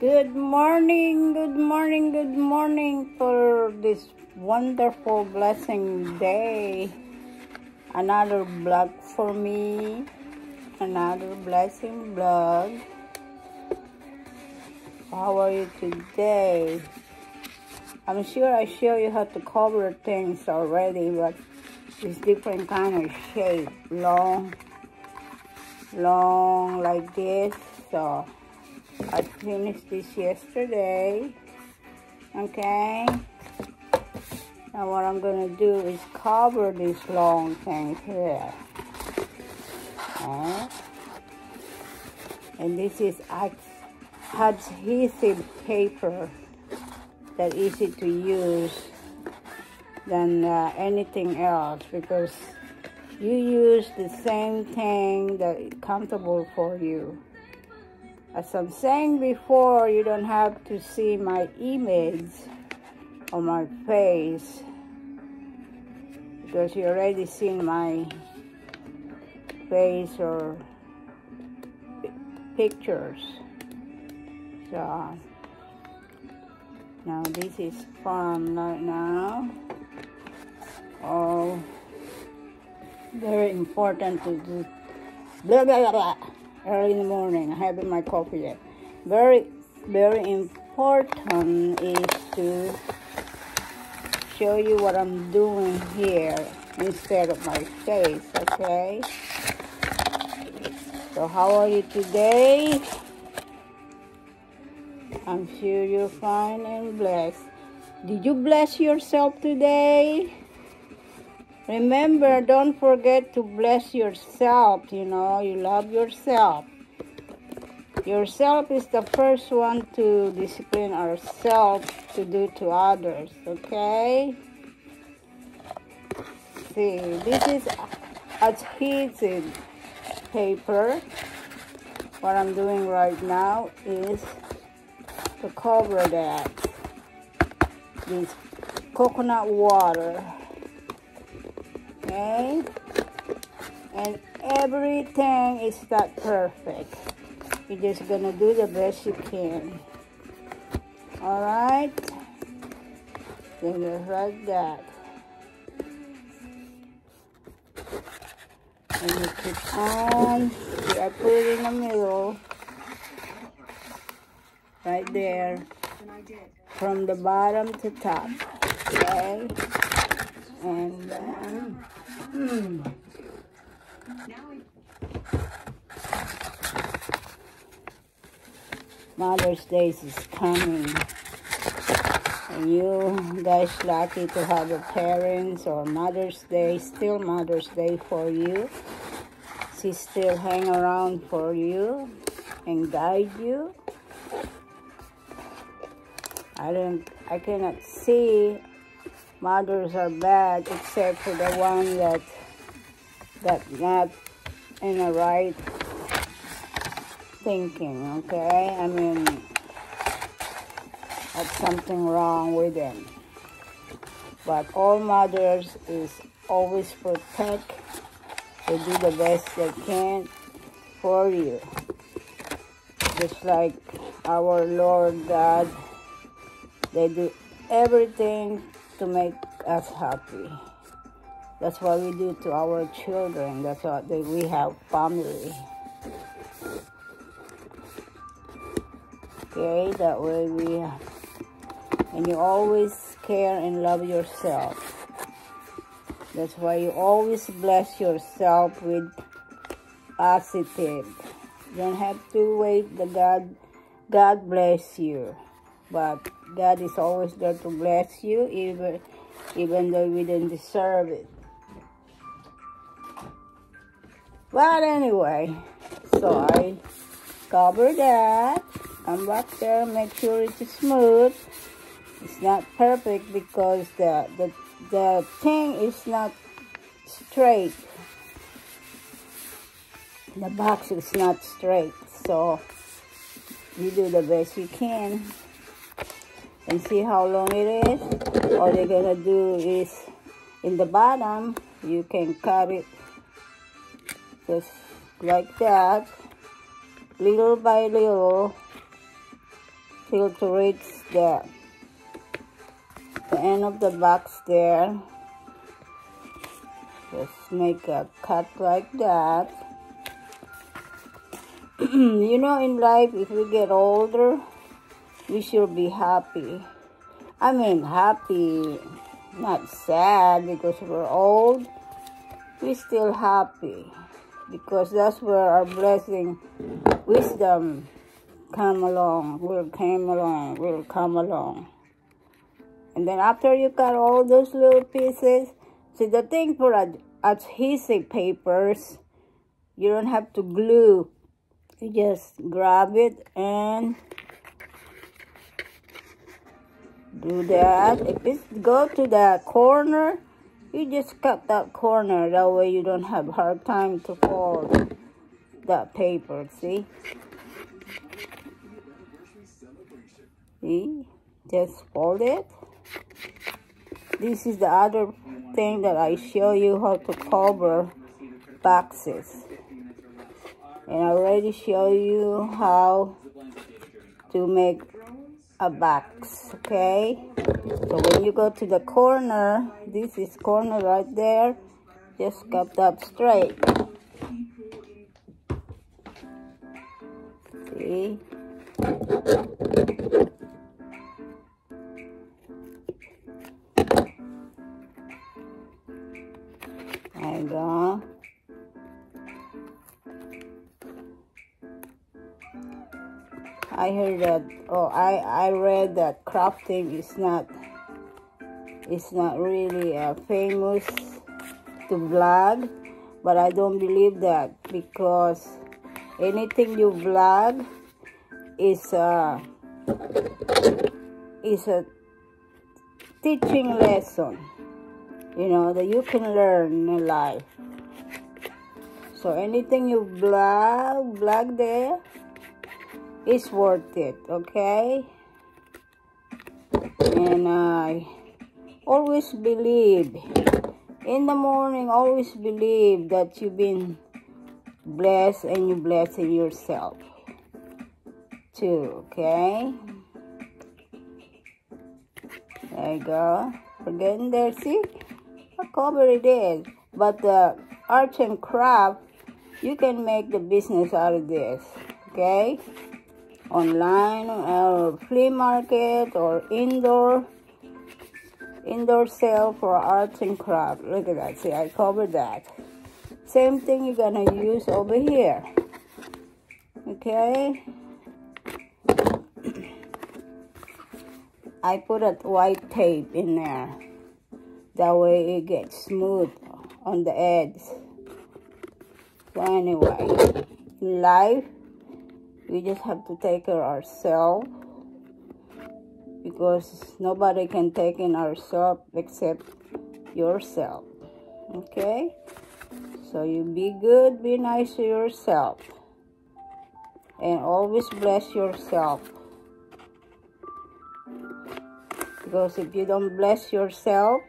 Good morning, good morning, good morning for this wonderful blessing day. Another vlog for me, another blessing vlog. How are you today? I'm sure I show you how to cover things already, but it's different kind of shape, long, long like this. So I finished this yesterday. Okay. Now what I'm gonna do is cover these long things here. Okay. And this is adhesive paper that easy to use than uh, anything else because you use the same thing that comfortable for you. As I'm saying before, you don't have to see my image on my face because you already seen my face or pictures. So now this is fun right now. Oh, very important to do. Blah, blah, blah, early in the morning, having my coffee yet. Very, very important is to show you what I'm doing here instead of my face, okay? So how are you today? I'm sure you're fine and blessed. Did you bless yourself today? Remember, don't forget to bless yourself. You know, you love yourself. Yourself is the first one to discipline ourselves to do to others, okay? See, this is adhesive paper. What I'm doing right now is to cover that. This coconut water okay. And everything is not perfect. You're just gonna do the best you can. All right then just like that. And you keep on. I put it in the middle. Right there from the bottom to top okay and then Hmm. Mother's Day is coming. And you guys lucky to have a parents or Mother's Day, still Mother's Day for you. She still hang around for you and guide you. I don't I cannot see. Mothers are bad except for the one that that not in the right thinking okay? I mean that's something wrong with them. But all mothers is always protect they do the best they can for you. Just like our lord god they do everything to make us happy. That's what we do to our children. That's what they, we have family. Okay, that way we, and you always care and love yourself. That's why you always bless yourself with positive. You don't have to wait the God, God bless you. But God is always there to bless you, even, even though we didn't deserve it. But anyway, so I cover that. Come back there, make sure it's smooth. It's not perfect because the, the, the thing is not straight. The box is not straight, so you do the best you can and see how long it is all you're gonna do is in the bottom you can cut it just like that little by little till to reach the, the end of the box there. Just make a cut like that. you know, in life, if we get older, we should be happy. I mean, happy, not sad because we're old. We're still happy because that's where our blessing, wisdom come along, will come along, will come along. And then after you cut all those little pieces, see the thing for adhesive papers, you don't have to glue. You just grab it and do that. If it go to the corner, you just cut that corner. That way you don't have hard time to fold that paper, see? See? Just fold it. This is the other thing that I show you how to cover boxes. And I already show you how to make a box, okay? So when you go to the corner, this is corner right there, just cut that straight. See? There you I heard that, oh, I, I read that crafting is not, is not really uh, famous to vlog, but I don't believe that because anything you vlog is a, is a teaching lesson, you know, that you can learn in life. So anything you vlog, vlog there, it's worth it okay? And I always believe in the morning always believe that you've been blessed and you're blessing yourself too okay? There you go. Getting there see? How cover it is but the arts and craft you can make the business out of this okay online or flea market or indoor indoor sale for arts and craft look at that. See i covered that. Same thing you're gonna use over here. Okay? I put a white tape in there. That way it gets smooth on the edge. So anyway life we just have to take care ourselves because nobody can take in ourselves except yourself okay? So you be good be nice to yourself and always bless yourself. Because if you don't bless yourself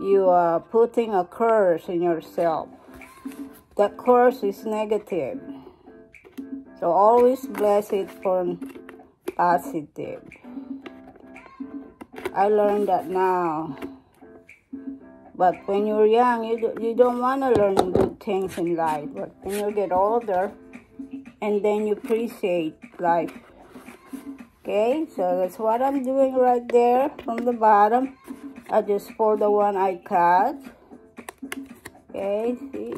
you are putting a curse in yourself that curse is negative. So always bless it for positive. I learned that now. But when you're young, you, do, you don't want to learn good things in life. But when you get older, and then you appreciate life. Okay, so that's what I'm doing right there from the bottom. I just pour the one I cut. Okay, see?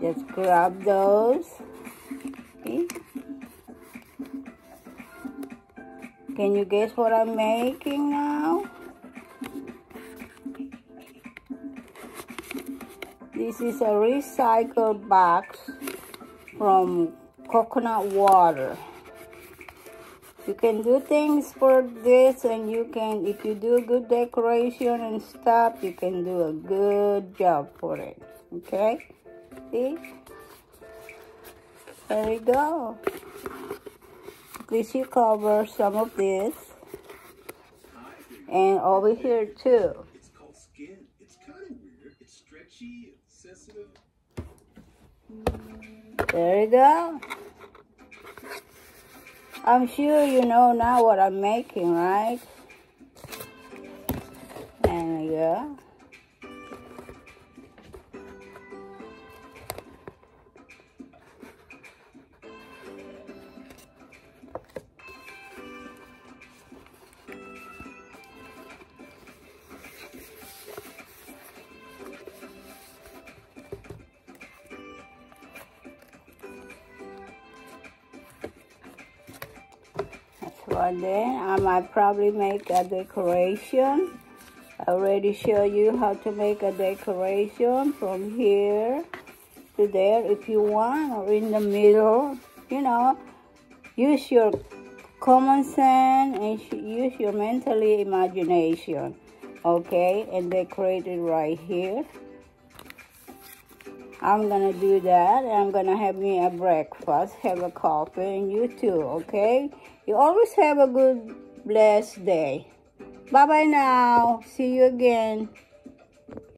Just grab those. Okay. Can you guess what I'm making now? This is a recycled box from coconut water. You can do things for this and you can, if you do good decoration and stuff, you can do a good job for it. Okay? See? There we go. Please you cover some of this. And over here too. It's called skin. It's kind of weird. It's stretchy, it's sensitive. There you go. I'm sure you know now what I'm making, right? And yeah. But then I might probably make a decoration. I already show you how to make a decoration from here to there if you want or in the middle. You know, use your common sense and use your mentally imagination. Okay, and decorate it right here. I'm gonna do that. I'm gonna have me a breakfast, have a coffee, and you too, okay? You always have a good, blessed day. Bye-bye now. See you again.